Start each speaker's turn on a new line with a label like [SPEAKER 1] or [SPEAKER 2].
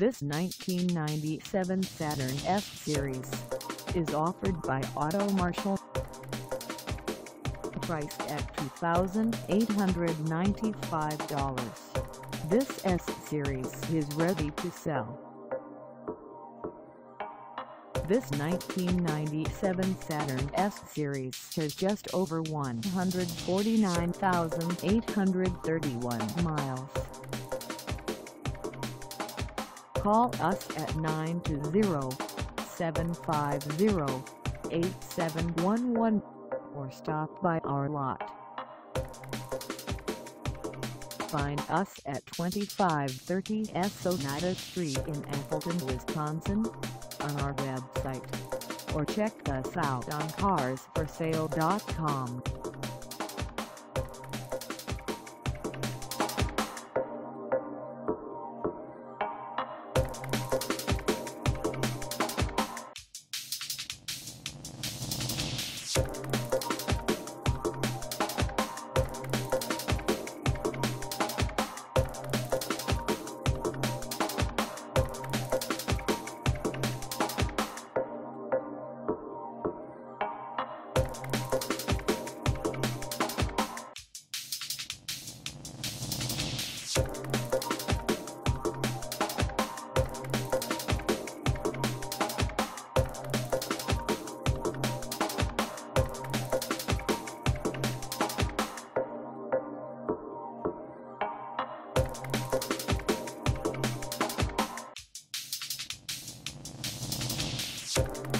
[SPEAKER 1] This 1997 Saturn S-Series is offered by Auto Marshal. Priced at $2,895, this S-Series is ready to sell. This 1997 Saturn S-Series has just over 149,831 miles. Call us at 920-750-8711 or stop by our lot. Find us at 2530 S Oneida Street in Appleton, Wisconsin on our website or check us out on carsforsale.com.
[SPEAKER 2] Thank